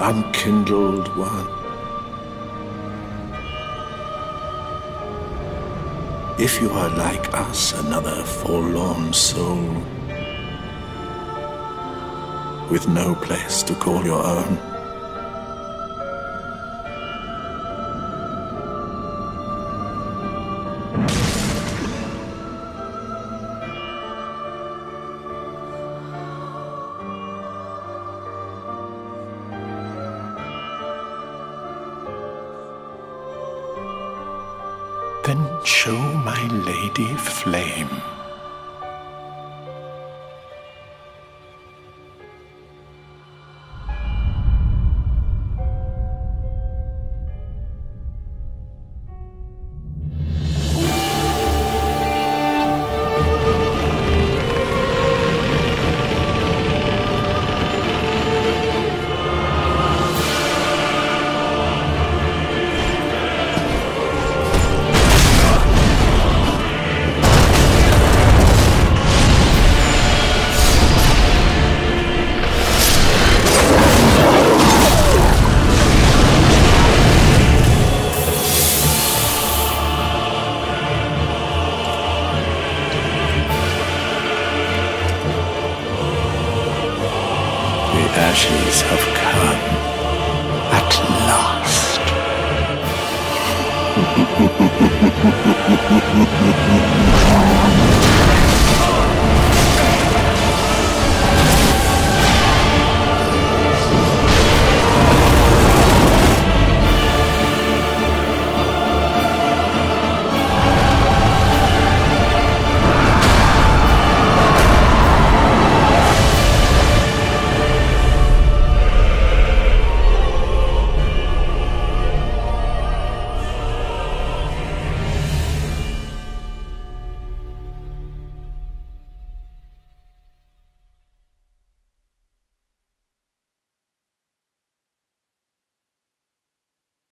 unkindled one. If you are like us, another forlorn soul, with no place to call your own. Then show my lady flame. The ashes have come at last.